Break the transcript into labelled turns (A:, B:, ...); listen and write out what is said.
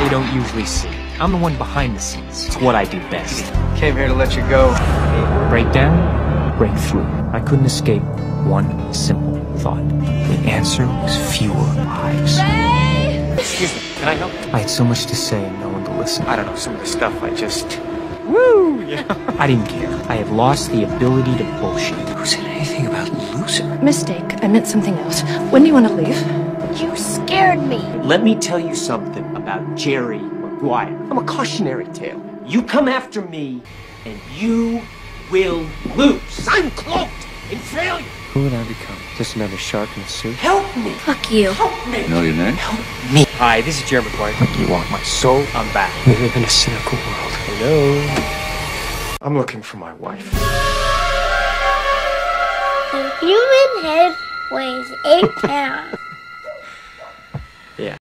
A: guy you don't usually see. I'm the one behind the scenes. It's what I do best.
B: Came here to let you go.
A: Break down, break through. I couldn't escape one simple thought. The answer was fewer lives.
B: Excuse me, can I help?
A: I had so much to say and no one to listen.
B: I don't know, some of the stuff I just...
A: Woo! Yeah. I didn't care. I had lost the ability to bullshit.
B: Who said anything about loser?
C: Mistake. I meant something else. When do you want to leave?
D: You scared me.
E: Let me tell you something about Jerry Maguire. I'm a cautionary tale. You come after me, and you will lose. I'm cloaked in failure.
A: Who would I become? Just another shark in a suit?
E: Help me.
D: Fuck you.
E: Help me.
F: Know your name?
E: Help Me.
A: Hi, this is Jerry Maguire. You want my soul? I'm back. We live in a cynical world. Hello? I'm looking for my wife.
D: A human head weighs eight pounds.